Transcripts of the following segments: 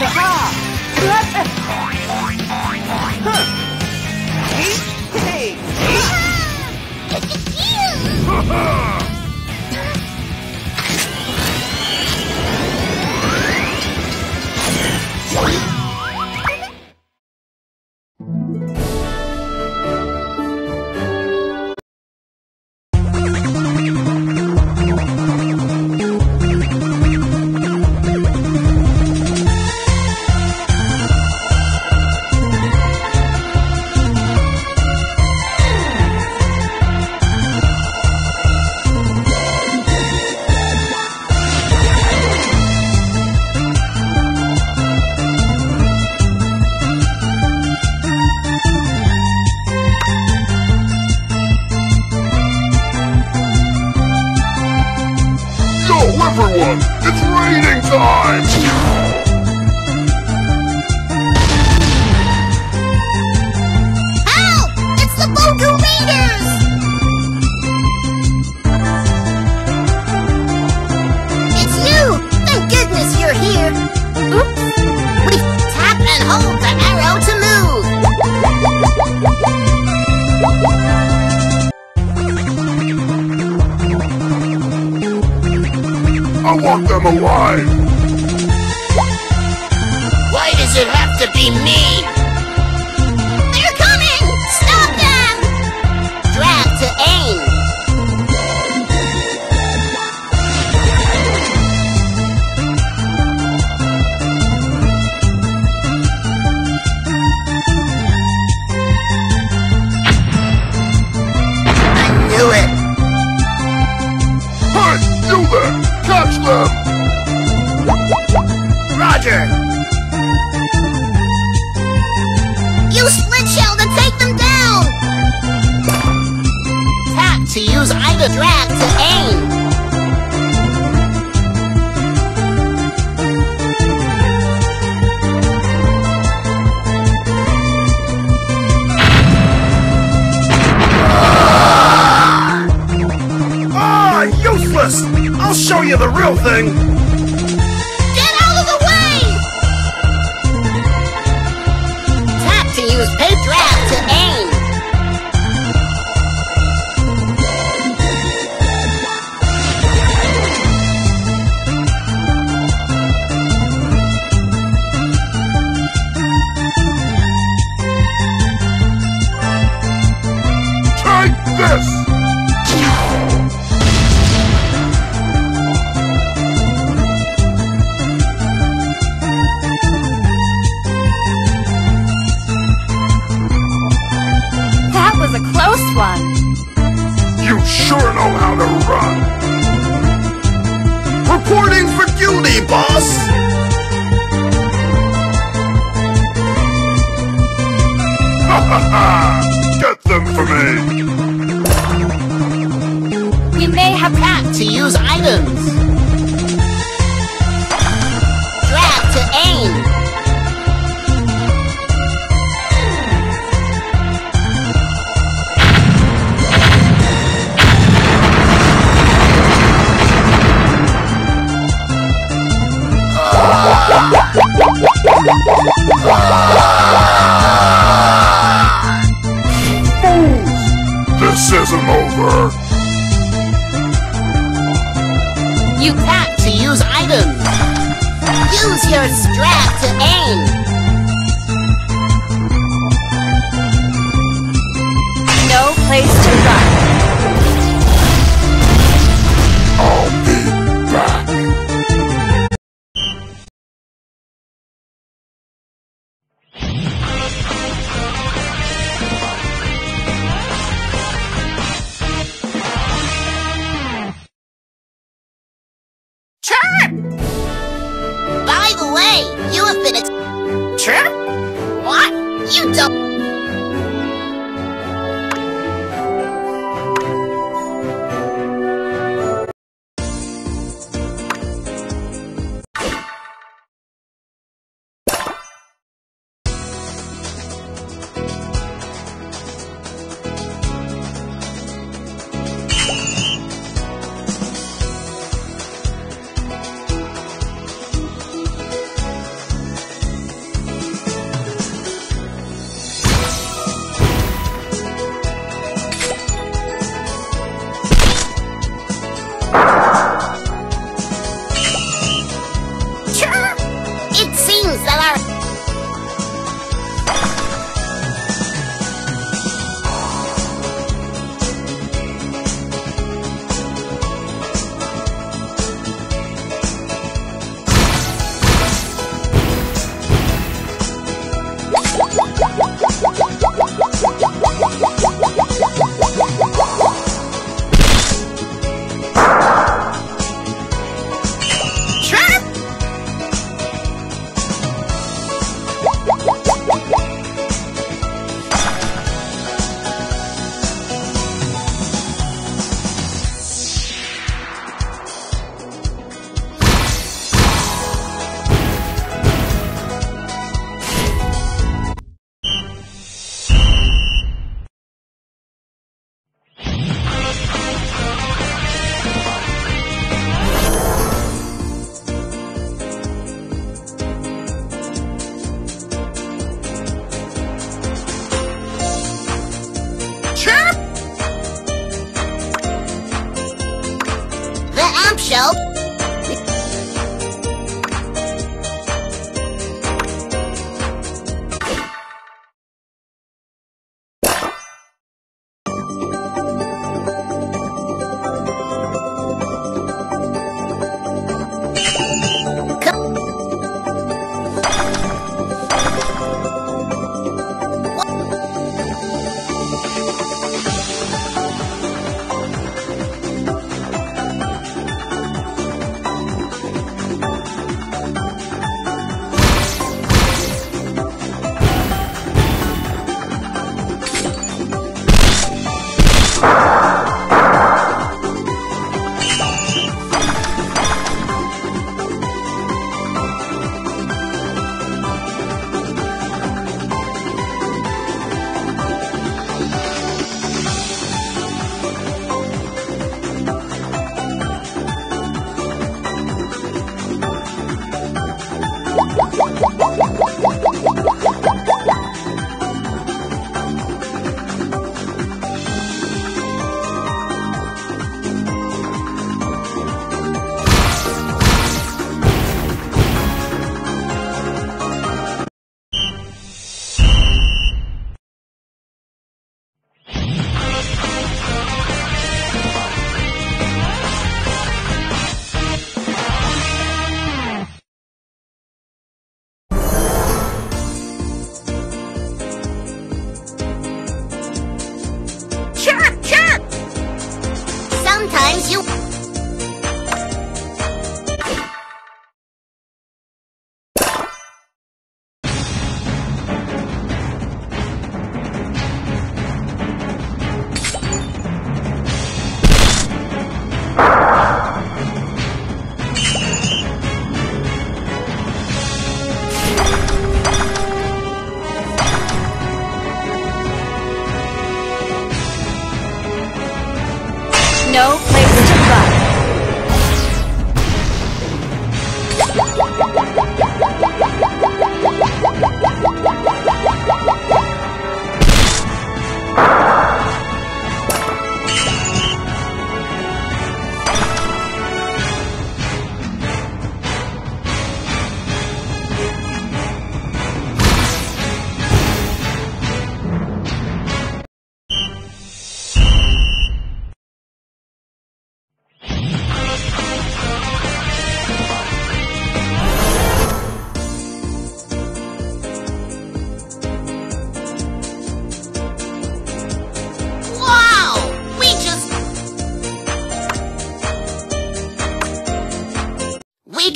可怕 time! Help! It's the Boku Raiders! I want them alive! Why does it have to be me? thing. Use your strap to aim. No place to run.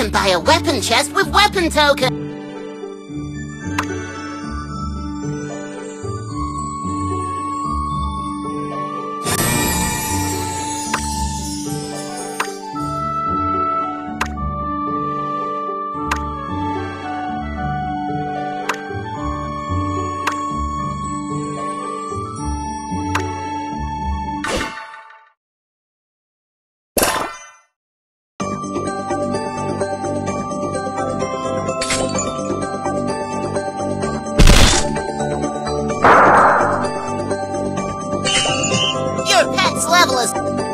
Can buy a weapon chest with weapon token. Pet's level is...